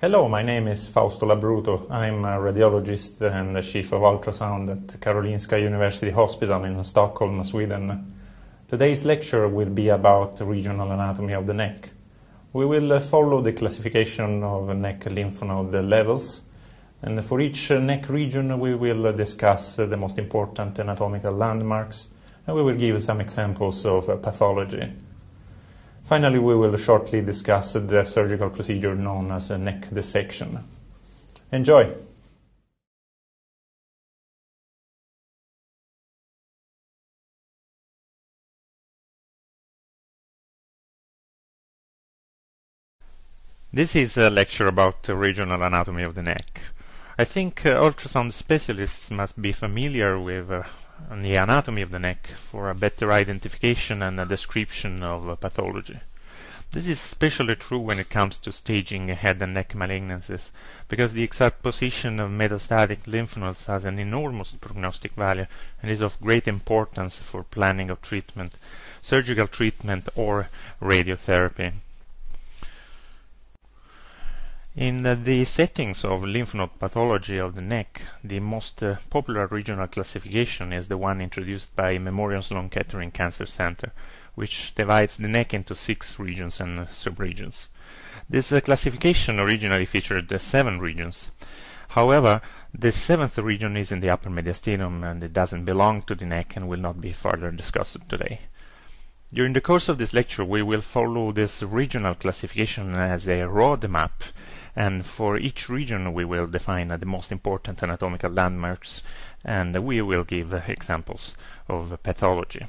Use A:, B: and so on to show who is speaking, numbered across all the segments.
A: Hello, my name is Fausto Labruto. I'm a radiologist and the chief of ultrasound at Karolinska University Hospital in Stockholm, Sweden. Today's lecture will be about regional anatomy of the neck. We will follow the classification of neck lymph node levels, and for each neck region we will discuss the most important anatomical landmarks, and we will give some examples of pathology. Finally, we will shortly discuss the surgical procedure known as a neck dissection. Enjoy! This is a lecture about the regional anatomy of the neck. I think uh, ultrasound specialists must be familiar with uh, the anatomy of the neck for a better identification and a description of pathology. This is especially true when it comes to staging head and neck malignancies, because the exact position of metastatic lymph nodes has an enormous prognostic value and is of great importance for planning of treatment, surgical treatment or radiotherapy. In the, settings of lymph node pathology of the neck, the most uh, popular regional classification is the one introduced by Memorial Sloan Kettering Cancer Center, which divides the neck into six regions and uh, subregions. This uh, classification originally featured seven regions. However, the seventh region is in the upper mediastinum and it doesn't belong to the neck and will not be further discussed today. During the course of this lecture, we will follow this regional classification as a road map and for each region we will define uh, the most important anatomical landmarks and we will give uh, examples of pathology.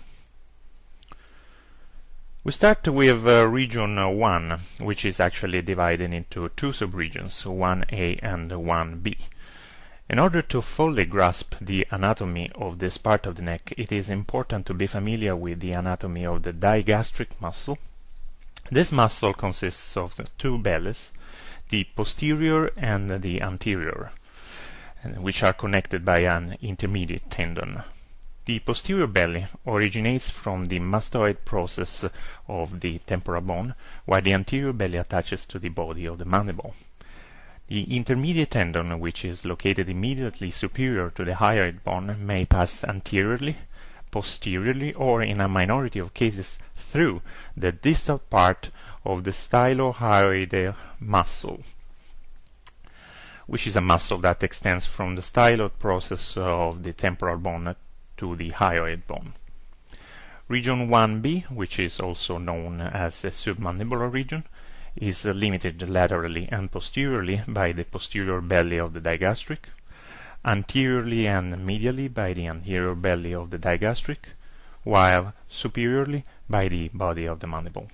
A: We start with uh, region 1, which is actually divided into two subregions, 1A and 1B. In order to fully grasp the anatomy of this part of the neck, it is important to be familiar with the anatomy of the digastric muscle. This muscle consists of two bellies, the posterior and the anterior, which are connected by an intermediate tendon. The posterior belly originates from the mastoid process of the temporal bone, while the anterior belly attaches to the body of the mandible. The intermediate tendon, which is located immediately superior to the hyoid bone, may pass anteriorly, posteriorly, or in a minority of cases through the distal part of the stylohyoidal muscle, which is a muscle that extends from the styloid process of the temporal bone to the hyoid bone. Region 1b, which is also known as the submandibular region, is limited laterally and posteriorly by the posterior belly of the digastric, anteriorly and medially by the anterior belly of the digastric, while superiorly by the body of the mandible.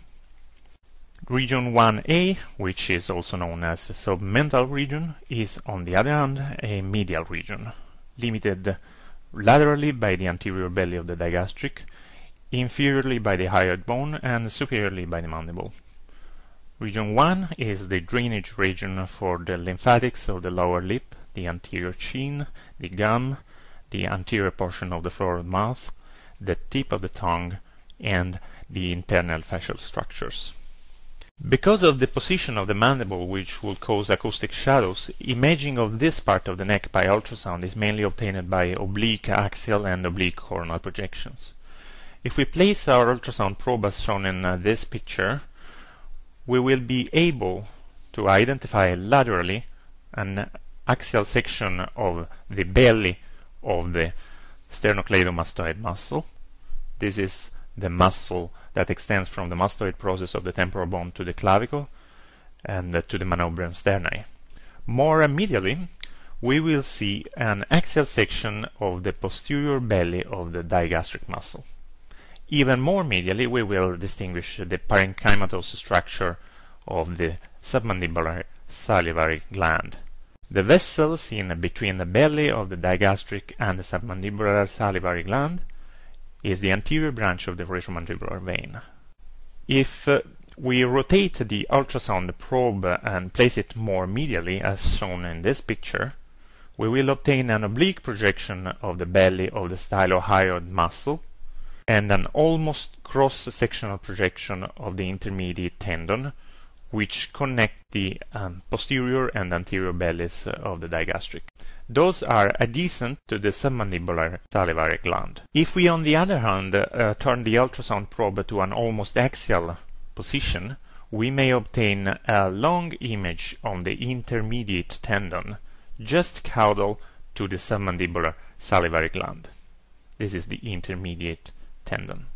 A: Region 1a, which is also known as the submental region, is on the other hand a medial region, limited laterally by the anterior belly of the digastric, inferiorly by the hyoid bone, and superiorly by the mandible. Region 1 is the drainage region for the lymphatics of the lower lip, the anterior chin, the gum, the anterior portion of the floor of the mouth, the tip of the tongue, and the internal facial structures. Because of the position of the mandible, which will cause acoustic shadows, imaging of this part of the neck by ultrasound is mainly obtained by oblique axial and oblique coronal projections. If we place our ultrasound probe as shown in uh, this picture, we will be able to identify laterally an axial section of the belly of the sternocleidomastoid muscle. This is the muscle that extends from the mastoid process of the temporal bone to the clavicle and uh, to the manubrium sterni. More immediately, we will see an axial section of the posterior belly of the digastric muscle. Even more medially, we will distinguish the parenchymatous structure of the submandibular salivary gland. The vessels seen between the belly of the digastric and the submandibular salivary gland is the anterior branch of the retromandibular vein. If uh, we rotate the ultrasound probe and place it more medially, as shown in this picture, we will obtain an oblique projection of the belly of the stylohyoid muscle and an almost cross-sectional projection of the intermediate tendon, which connect the um, posterior and anterior bellies of the digastric. Those are adjacent to the submandibular salivary gland. If we, on the other hand, uh, turn the ultrasound probe to an almost axial position, we may obtain a long image on the intermediate tendon, just caudal to the submandibular salivary gland. This is the intermediate tendon.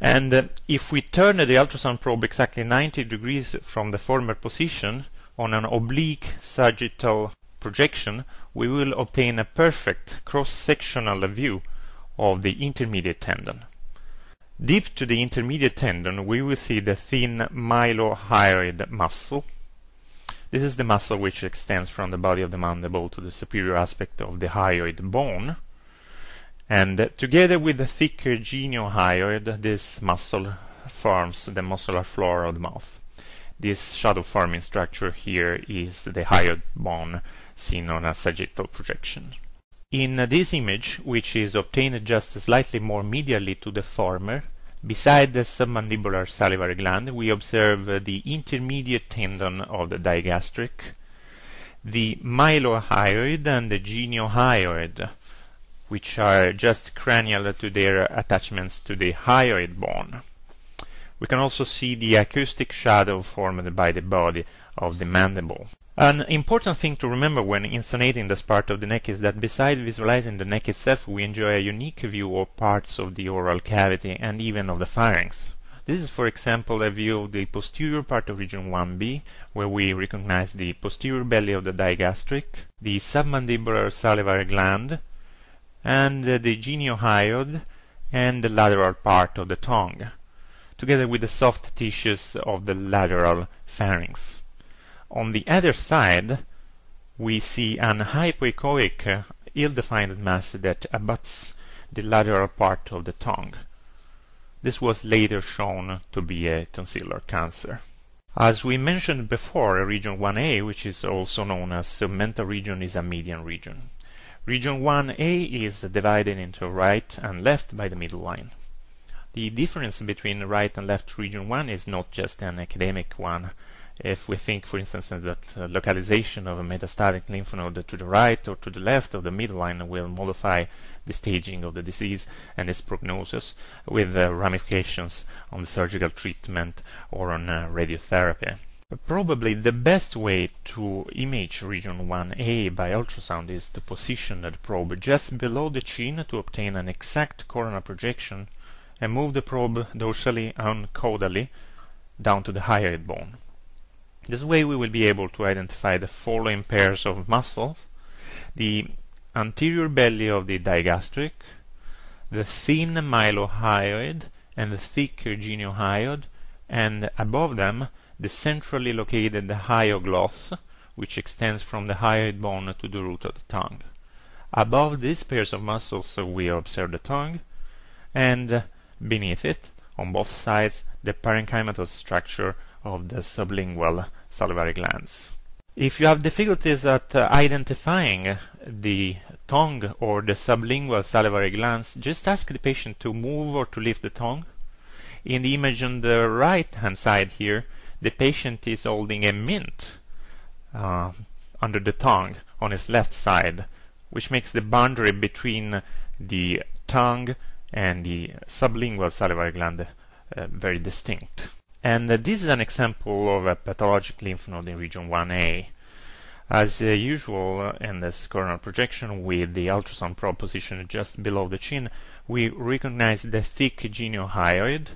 A: And uh, if we turn the ultrasound probe exactly 90 degrees from the former position on an oblique sagittal projection, we will obtain a perfect cross-sectional view of the intermediate tendon. Deep to the intermediate tendon, we will see the thin mylohyoid muscle. This is the muscle which extends from the body of the mandible to the superior aspect of the hyoid bone. And together with the thicker geniohyoid, this muscle forms the muscular floor of the mouth. This shadow forming structure here is the hyoid bone seen on a sagittal projection. In this image, which is obtained just slightly more medially to the former, beside the submandibular salivary gland, we observe the intermediate tendon of the digastric, the mylohyoid and the geniohyoid, which are just cranial to their attachments to the hyoid bone. We can also see the acoustic shadow formed by the body of the mandible. An important thing to remember when insonating this part of the neck is that besides visualizing the neck itself, we enjoy a unique view of parts of the oral cavity and even of the pharynx. This is, for example, a view of the posterior part of region 1b, where we recognize the posterior belly of the digastric, the submandibular salivary gland, and the geniohyoid and the lateral part of the tongue, together with the soft tissues of the lateral pharynx. On the other side, we see an hypoechoic, ill-defined mass that abuts the lateral part of the tongue. This was later shown to be a tonsillar cancer. As we mentioned before, region 1A, which is also known as submental region, is a median region. Region 1A is divided into right and left by the middle line. The difference between right and left region 1 is not just an academic one, if we think, for instance, that localization of a metastatic lymph node to the right or to the left of the midline will modify the staging of the disease and its prognosis with uh, ramifications on the surgical treatment or on uh, radiotherapy. Probably the best way to image region 1A by ultrasound is to position the probe just below the chin to obtain an exact coronal projection and move the probe dorsally and caudally down to the hyoid bone. This way we will be able to identify the following pairs of muscles, the anterior belly of the digastric, the thin mylohyoid and the thick geniohyoid, and above them the centrally located hyogloss, which extends from the hyoid bone to the root of the tongue. Above these pairs of muscles we observe the tongue, and beneath it, on both sides, the parenchymatous structure of the sublingual salivary glands. If you have difficulties at uh, identifying the tongue or the sublingual salivary glands, just ask the patient to move or to lift the tongue. In the image on the right hand side here, the patient is holding a mint uh, under the tongue on his left side, which makes the boundary between the tongue and the sublingual salivary gland uh, very distinct. And uh, this is an example of a pathologic lymph node in region 1A. As uh, usual in this coronal projection with the ultrasound probe positioned just below the chin, we recognize the thick geniohyoid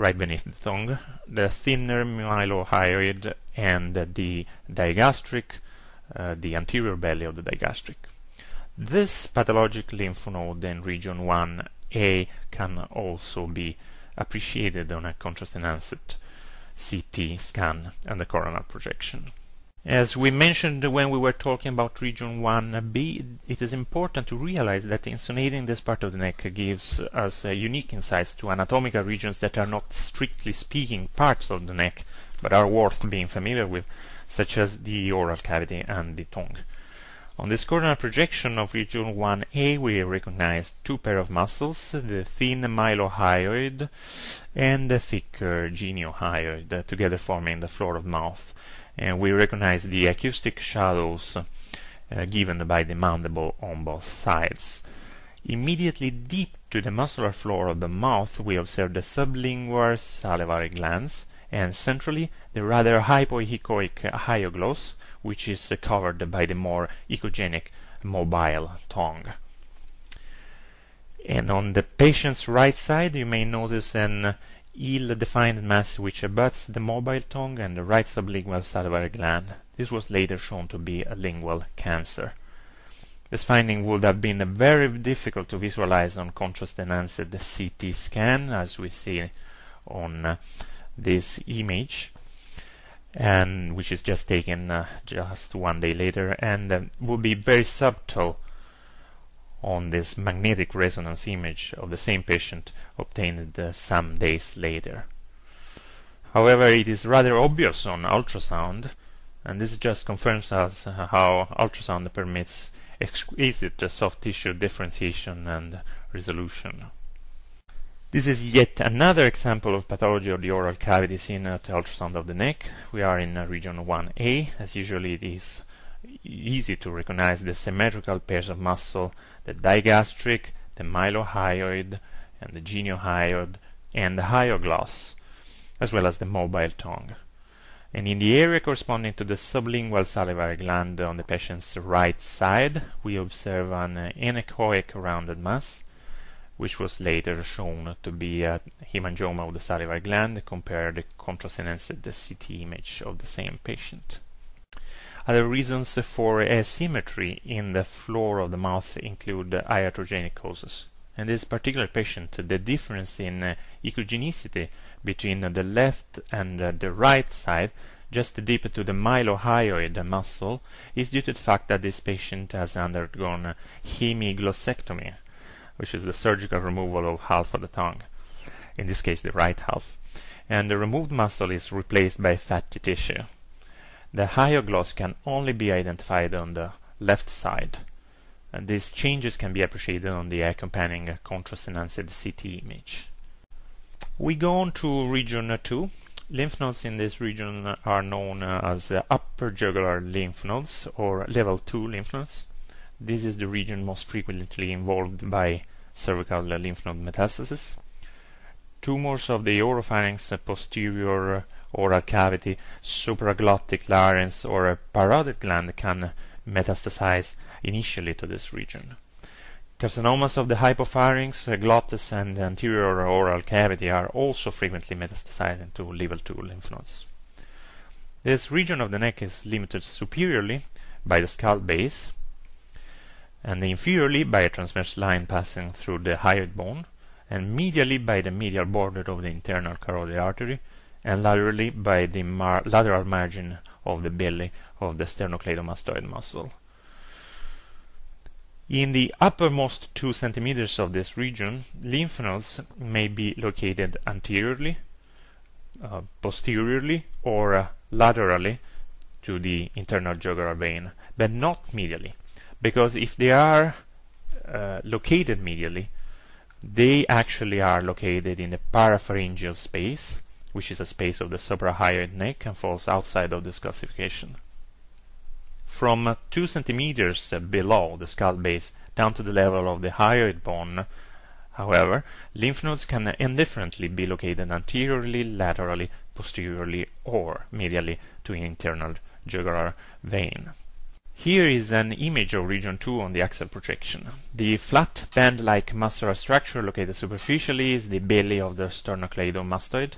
A: right beneath the tongue, the thinner mylohyoid, and the digastric, uh, the anterior belly of the digastric. This pathologic lymph node in region 1A can also be appreciated on a contrast-enhanced CT scan and the coronal projection. As we mentioned when we were talking about region 1b, it is important to realize that insonating this part of the neck gives us uh, unique insights to anatomical regions that are not strictly speaking parts of the neck, but are worth being familiar with, such as the oral cavity and the tongue. On this coronal projection of region 1A, we recognize two pair of muscles, the thin mylohyoid and the thicker geniohyoid, together forming the floor of mouth. And we recognize the acoustic shadows uh, given by the mandible on both sides. Immediately deep to the muscular floor of the mouth, we observe the sublingual salivary glands, and centrally the rather hypoechoic hyogloss, which is covered by the more echogenic mobile tongue. And on the patient's right side, you may notice an ill-defined mass which abuts the mobile tongue and the right sublingual salivary gland. This was later shown to be a lingual cancer. This finding would have been very difficult to visualize on contrast-enhanced CT scan, as we see on uh, this image and which is just taken uh, just one day later and uh, will be very subtle on this magnetic resonance image of the same patient obtained uh, some days later. However, it is rather obvious on ultrasound, and this just confirms us how ultrasound permits exquisite soft tissue differentiation and resolution. This is yet another example of pathology of the oral cavity seen at ultrasound of the neck. We are in region 1A. As usually it is easy to recognize the symmetrical pairs of muscle, the digastric, the mylohyoid, and the geniohyoid, and the hyogloss, as well as the mobile tongue. And in the area corresponding to the sublingual salivary gland on the patient's right side, we observe an anechoic rounded mass, which was later shown to be a hemangioma of the salivary gland compared to contrast-enhanced CT image of the same patient. Other reasons for asymmetry in the floor of the mouth include iatrogenic causes. In this particular patient, the difference in uh, echogenicity between the left and uh, the right side, just deep to the mylohyoid muscle, is due to the fact that this patient has undergone hemiglossectomy, which is the surgical removal of half of the tongue, in this case the right half, and the removed muscle is replaced by fatty tissue. The hyogloss can only be identified on the left side, and these changes can be appreciated on the accompanying contrast-enhanced CT image. We go on to region 2. Lymph nodes in this region are known as upper jugular lymph nodes or level 2 lymph nodes. This is the region most frequently involved by cervical lymph node metastasis. Tumors of the oropharynx, posterior oral cavity, supraglottic larynx, or a parotid gland can metastasize initially to this region. Carcinomas of the hypopharynx, glottis, and anterior oral cavity are also frequently metastasizing to level 2 lymph nodes. This region of the neck is limited superiorly by the skull base, and inferiorly by a transverse line passing through the hyoid bone, and medially by the medial border of the internal carotid artery, and laterally by the mar lateral margin of the belly of the sternocleidomastoid muscle. In the uppermost two centimeters of this region, lymph nodes may be located anteriorly, uh, posteriorly, or uh, laterally to the internal jugular vein, but not medially because if they are uh, located medially, they actually are located in the parapharyngeal space, which is a space of the suprahyoid neck and falls outside of this classification. From uh, 2 centimeters below the skull base down to the level of the hyoid bone, however, lymph nodes can indifferently be located anteriorly, laterally, posteriorly, or medially to internal jugular vein. Here is an image of region 2 on the axial projection. The flat band-like muscular structure located superficially is the belly of the sternocleidomastoid.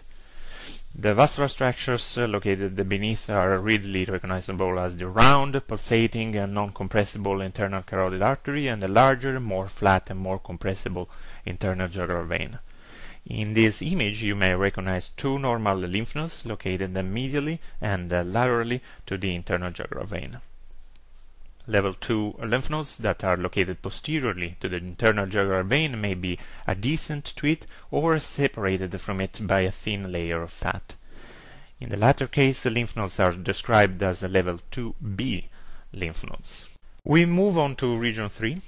A: The vascular structures uh, located beneath are readily recognizable as the round, pulsating, and non-compressible internal carotid artery and the larger, more flat, and more compressible internal jugular vein. In this image, you may recognize two normal lymph nodes located medially and laterally to the internal jugular vein. Level 2 lymph nodes that are located posteriorly to the internal jugular vein may be adjacent to it or separated from it by a thin layer of fat. In the latter case, the lymph nodes are described as level 2B lymph nodes. We move on to region 3.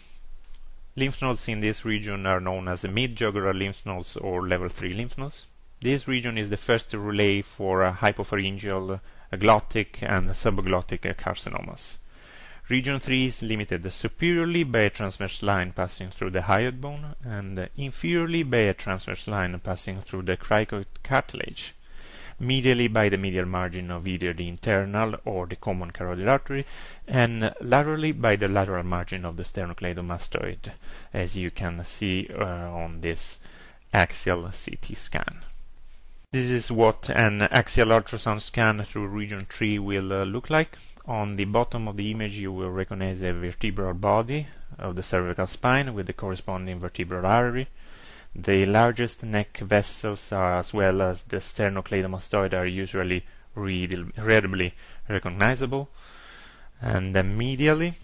A: Lymph nodes in this region are known as the mid-jugular lymph nodes or level 3 lymph nodes. This region is the first relay for hypopharyngeal, glottic and subglottic carcinomas. Region 3 is limited superiorly by a transverse line passing through the hyoid bone and inferiorly by a transverse line passing through the cricoid cartilage medially by the medial margin of either the internal or the common carotid artery, and laterally by the lateral margin of the sternocleidomastoid, as you can see uh, on this axial CT scan. This is what an axial ultrasound scan through region 3 will uh, look like. On the bottom of the image you will recognize the vertebral body of the cervical spine with the corresponding vertebral artery. The largest neck vessels are, as well as the sternocleidomastoid are usually readily recognizable. And then medially,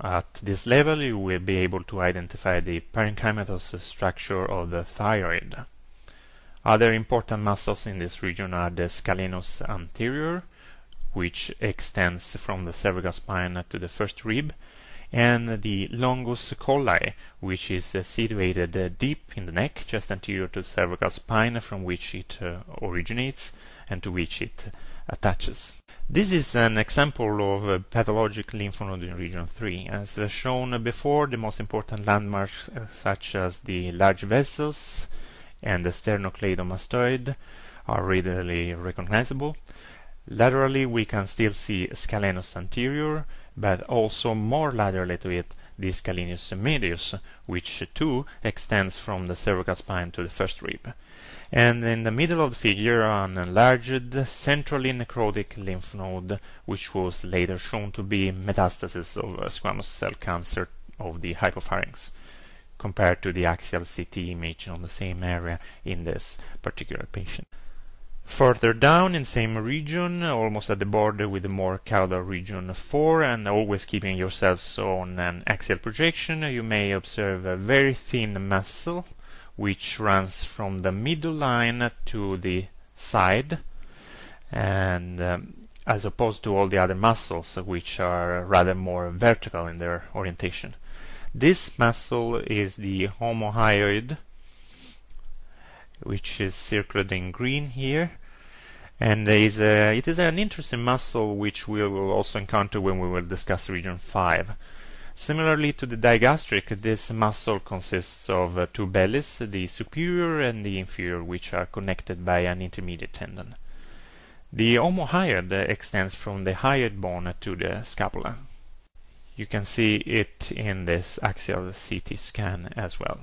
A: at this level, you will be able to identify the parenchymatous structure of the thyroid. Other important muscles in this region are the scalenus anterior, which extends from the cervical spine to the first rib, and the longus colli, which is uh, situated uh, deep in the neck, just anterior to the cervical spine, from which it uh, originates and to which it attaches. This is an example of a pathologic lymph node in region 3. As shown before, the most important landmarks such as the large vessels and the sternocleidomastoid are readily recognizable. Laterally, we can still see scalenus anterior but also more laterally to it the scalenus medius, which too extends from the cervical spine to the first rib. And in the middle of the figure, an enlarged centrally necrotic lymph node, which was later shown to be metastasis of squamous cell cancer of the hypopharynx, compared to the axial CT image on the same area in this particular patient. Further down in same region, almost at the border with the more caudal region 4, and always keeping yourselves on an axial projection, you may observe a very thin muscle which runs from the middle line to the side, and um, as opposed to all the other muscles which are rather more vertical in their orientation. This muscle is the omohyoid which is circled in green here. And is a, it is an interesting muscle which we will also encounter when we will discuss region 5. Similarly to the digastric, this muscle consists of uh, two bellies, the superior and the inferior, which are connected by an intermediate tendon. The omohyoid extends from the hyoid bone to the scapula. You can see it in this axial CT scan as well.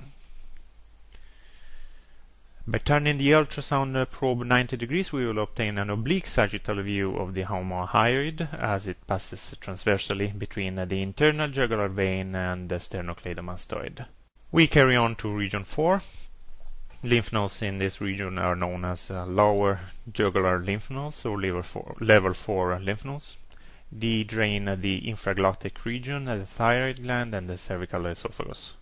A: By turning the ultrasound probe 90 degrees, we will obtain an oblique sagittal view of the omohyoid as it passes transversally between the internal jugular vein and the sternocleidomastoid. We carry on to region 4. Lymph nodes in this region are known as uh, lower jugular lymph nodes or level 4, level 4 lymph nodes. They drain the infraglottic region, the thyroid gland, and the cervical esophagus.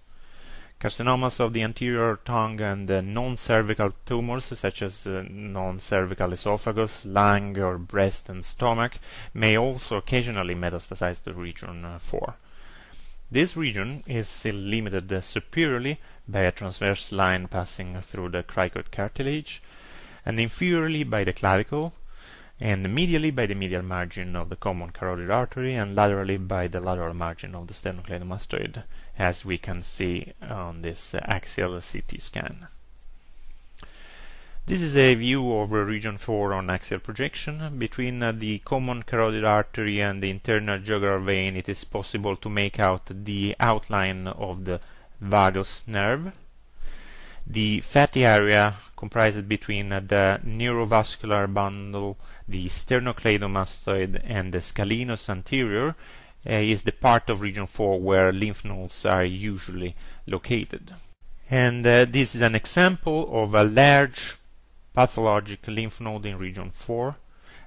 A: Carcinomas of the anterior tongue and uh, non-cervical tumors such as uh, non-cervical esophagus, lung or breast and stomach may also occasionally metastasize to region uh, 4. This region is limited superiorly by a transverse line passing through the cricoid cartilage and inferiorly by the clavicle and medially by the medial margin of the common carotid artery and laterally by the lateral margin of the sternocleidomastoid as we can see on this axial CT scan. This is a view of region 4 on axial projection. Between the common carotid artery and the internal jugular vein it is possible to make out the outline of the vagus nerve. The fatty area comprised between the neurovascular bundle, the sternocleidomastoid and the scalenus anterior uh, is the part of region 4 where lymph nodes are usually located. And uh, this is an example of a large pathologic lymph node in region 4.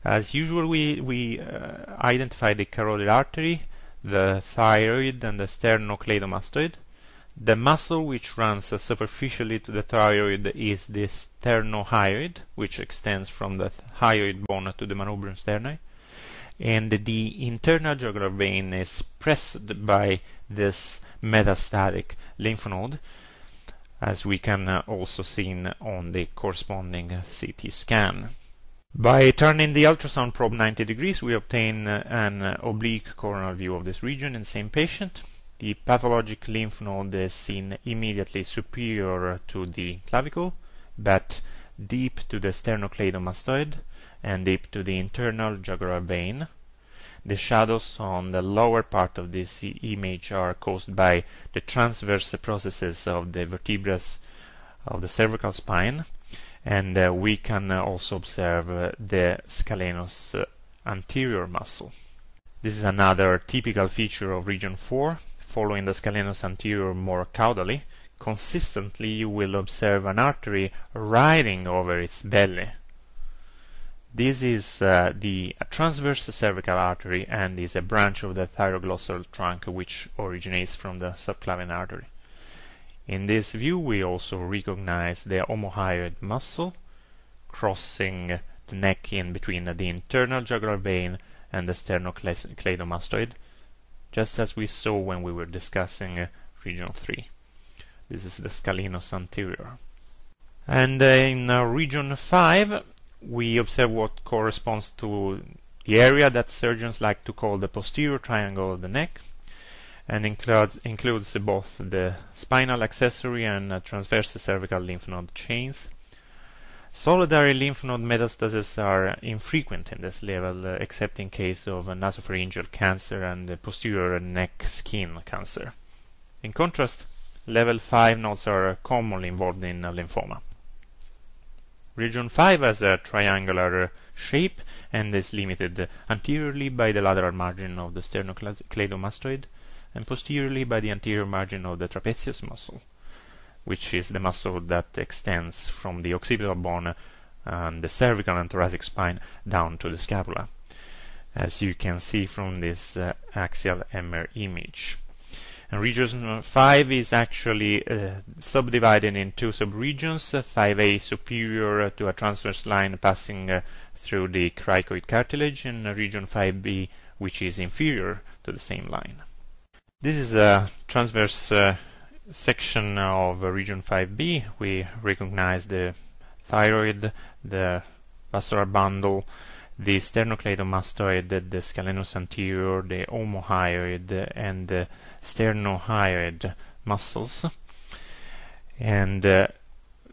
A: As usual, we, we uh, identify the carotid artery, the thyroid, and the sternocleidomastoid. The muscle which runs superficially to the thyroid is the sternohyoid, which extends from the hyoid bone to the manubrium sterni and the internal jugular vein is pressed by this metastatic lymph node, as we can uh, also see on the corresponding CT scan. By turning the ultrasound probe 90 degrees, we obtain uh, an oblique coronal view of this region in the same patient. The pathologic lymph node is seen immediately superior to the clavicle, but deep to the sternocleidomastoid and deep to the internal jugular vein. The shadows on the lower part of this image are caused by the transverse processes of the vertebrae of the cervical spine, and uh, we can also observe uh, the scalenus uh, anterior muscle. This is another typical feature of region 4. Following the scalenus anterior more caudally, consistently you will observe an artery riding over its belly. This is uh, the transverse cervical artery and is a branch of the thyroglossal trunk which originates from the subclavian artery. In this view we also recognize the omohyoid muscle crossing the neck in between the internal jugular vein and the sternocleidomastoid, just as we saw when we were discussing uh, region 3. This is the scalenus anterior. And uh, in uh, region 5 we observe what corresponds to the area that surgeons like to call the posterior triangle of the neck and includes, includes both the spinal accessory and transverse cervical lymph node chains. Solitary lymph node metastases are infrequent in this level, uh, except in case of nasopharyngeal cancer and posterior neck skin cancer. In contrast, level 5 nodes are commonly involved in lymphoma. Region 5 has a triangular shape and is limited anteriorly by the lateral margin of the sternocleidomastoid and posteriorly by the anterior margin of the trapezius muscle, which is the muscle that extends from the occipital bone and the cervical and thoracic spine down to the scapula, as you can see from this uh, axial MR image. And region 5 is actually uh, subdivided in two subregions, uh, 5a superior to a transverse line passing uh, through the cricoid cartilage, and region 5b which is inferior to the same line. This is a transverse uh, section of region 5b. We recognize the thyroid, the vascular bundle, the sternocleidomastoid, the scalenus anterior, the omohyoid, and the sternohyoid muscles, and uh,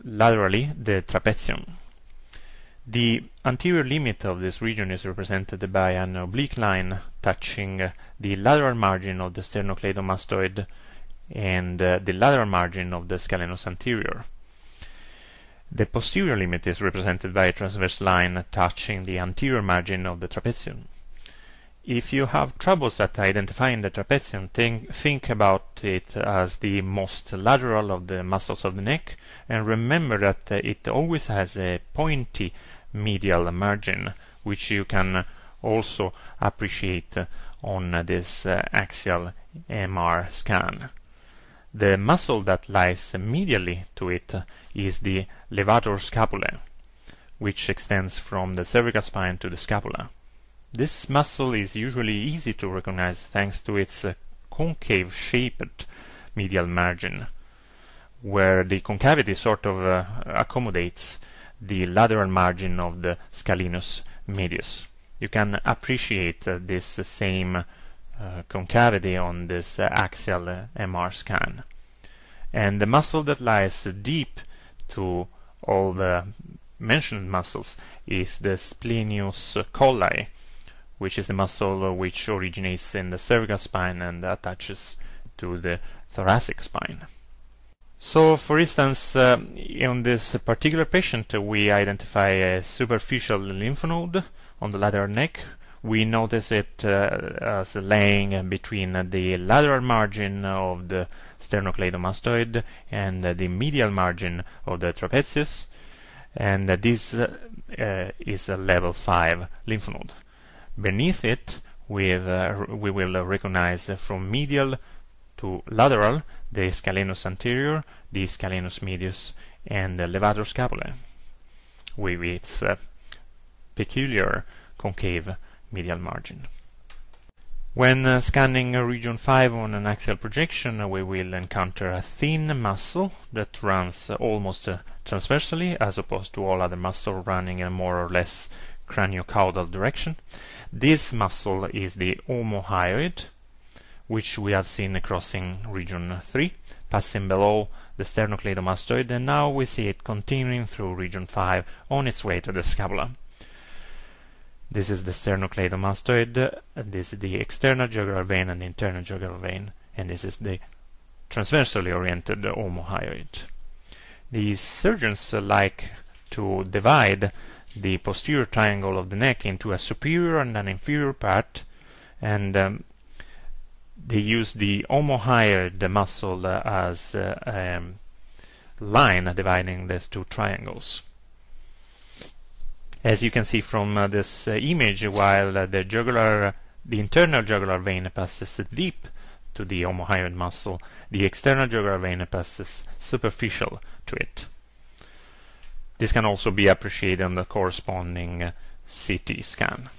A: laterally the trapezium. The anterior limit of this region is represented by an oblique line touching the lateral margin of the sternocleidomastoid and uh, the lateral margin of the scalenus anterior. The posterior limit is represented by a transverse line touching the anterior margin of the trapezium. If you have troubles at identifying the trapezium, think, think about it as the most lateral of the muscles of the neck, and remember that it always has a pointy medial margin, which you can also appreciate on this uh, axial MR scan. The muscle that lies medially to it is the levator scapulae, which extends from the cervical spine to the scapula. This muscle is usually easy to recognize thanks to its uh, concave shaped medial margin, where the concavity sort of uh, accommodates the lateral margin of the scalenus medius. You can appreciate uh, this same concavity on this uh, axial MR scan. And the muscle that lies deep to all the mentioned muscles is the splenius colli, which is the muscle which originates in the cervical spine and attaches to the thoracic spine. So, for instance, uh, in this particular patient, we identify a superficial lymph node on the lateral neck we notice it uh, as laying between the lateral margin of the sternocleidomastoid and the medial margin of the trapezius, and this uh, is a level 5 lymph node. Beneath it, we, we will recognize from medial to lateral the scalenus anterior, the scalenus medius, and the levator scapulae, with its uh, peculiar concave medial margin. When uh, scanning region 5 on an axial projection, uh, we will encounter a thin muscle that runs uh, almost uh, transversely as opposed to all other muscles running in a more or less craniocaudal direction. This muscle is the omohyoid, which we have seen crossing region 3, passing below the sternocleidomastoid, and now we see it continuing through region 5 on its way to the scapula. This is the sternocleidomastoid, this is the external jugular vein and internal jugular vein, and this is the transversally oriented omohyoid. The surgeons like to divide the posterior triangle of the neck into a superior and an inferior part, and um, they use the omohyoid muscle uh, as a um, line dividing these two triangles. As you can see from uh, this uh, image, while uh, the jugular, the internal jugular vein passes deep to the omohyoid muscle, the external jugular vein passes superficial to it. This can also be appreciated on the corresponding CT scan.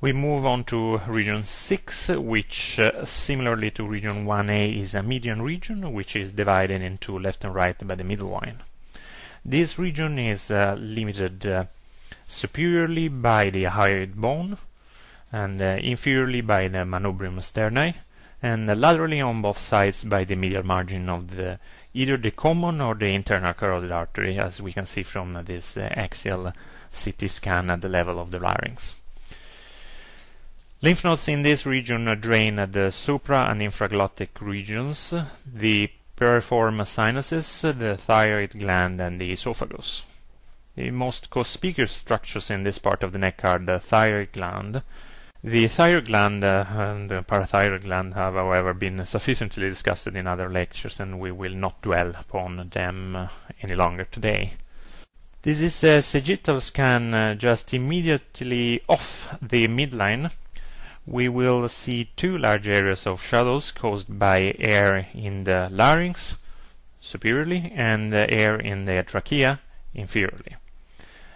A: We move on to region 6, which uh, similarly to region 1a is a median region, which is divided into left and right by the middle line. This region is uh, limited uh, superiorly by the hyoid bone and uh, inferiorly by the manubrium sterni and laterally on both sides by the medial margin of the either the common or the internal carotid artery as we can see from this uh, axial CT scan at the level of the larynx. Lymph nodes in this region drain the supra and infraglottic regions, the piriform sinuses, the thyroid gland, and the esophagus. The most conspicuous structures in this part of the neck are the thyroid gland. The thyroid gland uh, and the parathyroid gland have, however, been sufficiently discussed in other lectures, and we will not dwell upon them uh, any longer today. This is a sagittal scan uh, just immediately off the midline we will see two large areas of shadows caused by air in the larynx superiorly and air in the trachea inferiorly.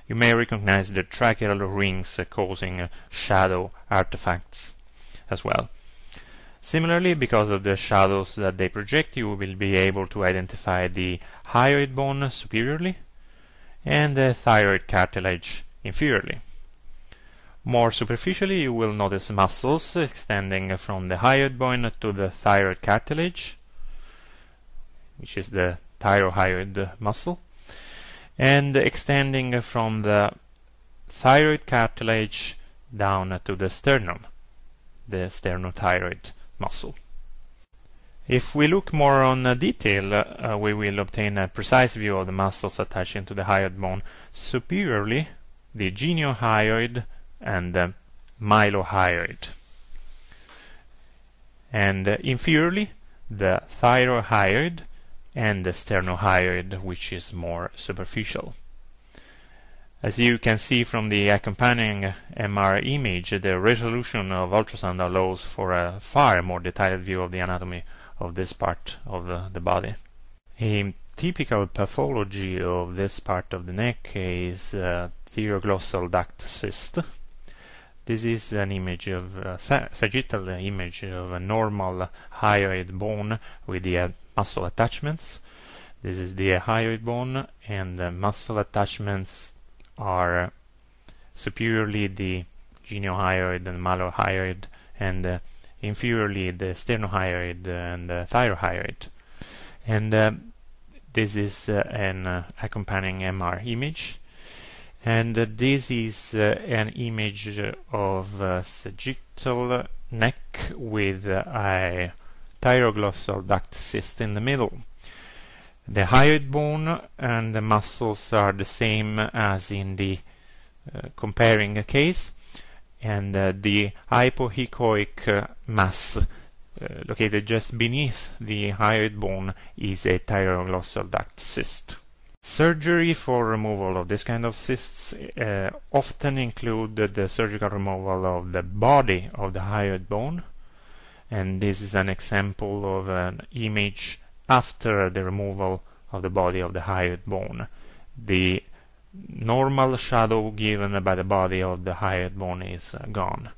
A: You may recognize the tracheal rings causing shadow artifacts as well. Similarly, because of the shadows that they project, you will be able to identify the hyoid bone superiorly and the thyroid cartilage inferiorly. More superficially, you will notice muscles extending from the hyoid bone to the thyroid cartilage, which is the thyrohyoid muscle, and extending from the thyroid cartilage down to the sternum, the sternothyroid muscle. If we look more on detail, uh, we will obtain a precise view of the muscles attaching to the hyoid bone. Superiorly, the geniohyoid and uh, mylohyoid. And uh, inferiorly, the thyrohyoid and the sternohyoid, which is more superficial. As you can see from the accompanying MR image, the resolution of ultrasound allows for a far more detailed view of the anatomy of this part of the, the body. A typical pathology of this part of the neck is uh, thyroglossal duct cyst, this is an image of a uh, sagittal image of a normal hyoid bone with the uh, muscle attachments. This is the hyoid bone, and the muscle attachments are superiorly the geniohyoid and mylohyoid, and uh, inferiorly the sternohyoid and the thyrohyoid. And uh, this is uh, an uh, accompanying MR image and uh, this is uh, an image of sagittal neck with a thyroglossal duct cyst in the middle. The hyoid bone and the muscles are the same as in the uh, comparing case, and uh, the hypoechoic uh, mass uh, located just beneath the hyoid bone is a thyroglossal duct cyst. Surgery for removal of this kind of cysts uh, often include the surgical removal of the body of the hyoid bone, and this is an example of an image after the removal of the body of the hyoid bone. The normal shadow given by the body of the hyoid bone is uh, gone.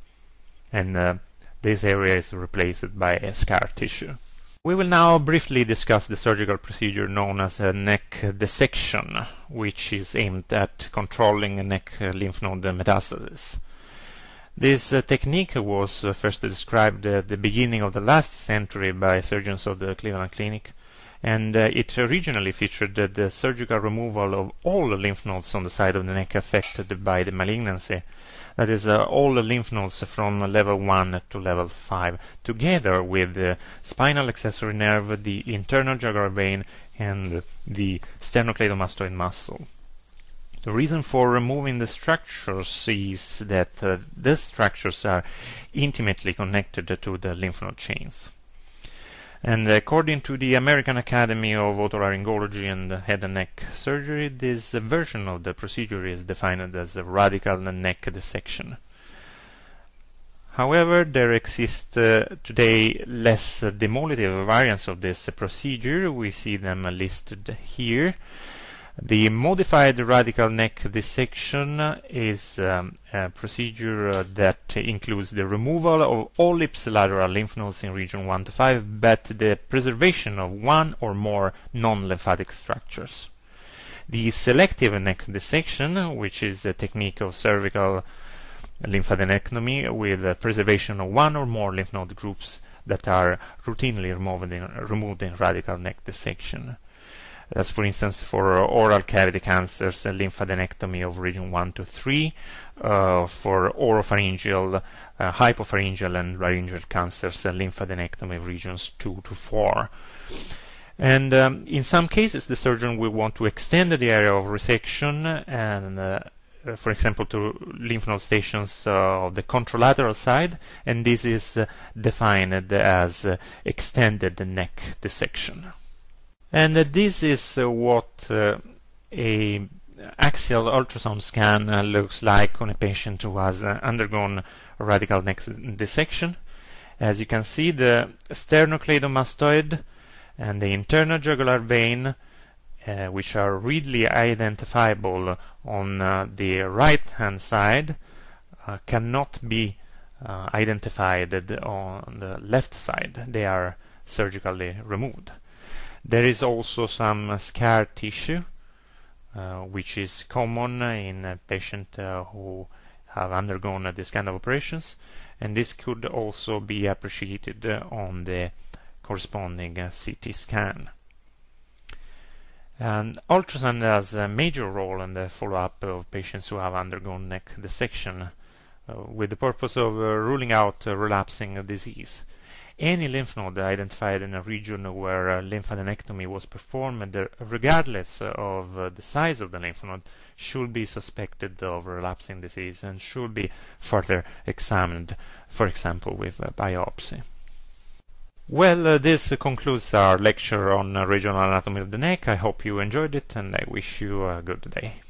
A: and this area is replaced by a scar tissue. We will now briefly discuss the surgical procedure known as a neck dissection, which is aimed at controlling neck lymph node metastasis. This uh, technique was uh, first described at the beginning of the last century by surgeons of the Cleveland Clinic, and uh, it originally featured the surgical removal of all the lymph nodes on the side of the neck affected by the malignancy, that is uh, all the lymph nodes from level 1 to level 5, together with the spinal accessory nerve, the internal jugular vein, and the sternocleidomastoid muscle. The reason for removing the structures is that uh, these structures are intimately connected to the lymph node chains. And according to the American Academy of Otolaryngology and Head and Neck Surgery, this version of the procedure is defined as a radical neck dissection. However, there exist uh, today less demolitive variants of this procedure. We see them listed here. The modified radical neck dissection is um, a procedure uh, that includes the removal of all ipsilateral lymph nodes in region 1 to 5, but the preservation of one or more non-lymphatic structures. The selective neck dissection, which is a technique of cervical lymphadenectomy with preservation of one or more lymph node groups that are routinely removed in, removed in radical neck dissection. That's for instance for oral cavity cancers, and lymphadenectomy of region 1 to 3, uh, for oropharyngeal, uh, hypopharyngeal and laryngeal cancers, and lymphadenectomy of regions 2 to 4. And um, in some cases, the surgeon will want to extend the area of resection and uh, for example, to lymph node stations uh, of the contralateral side, and this is uh, defined as uh, extended neck dissection. And uh, this is uh, what uh, a axial ultrasound scan looks like on a patient who has undergone radical neck dissection. As you can see, the sternocleidomastoid and the internal jugular vein, uh, which are readily identifiable on uh, the right hand side, uh, cannot be identified on the left side. They are surgically removed. There is also some scar tissue, uh, which is common in patients uh, who have undergone this kind of operations, and this could also be appreciated on the corresponding CT scan. And ultrasound has a major role in the follow-up of patients who have undergone neck dissection uh, with the purpose of uh, ruling out uh, relapsing disease. Any lymph node identified in a region where a lymphadenectomy was performed, regardless of uh, the size of the lymph node, should be suspected of relapsing disease and should be further examined, for example, with biopsy. Well, uh, this concludes our lecture on uh, regional anatomy of the neck. I hope you enjoyed it and I wish you a good day.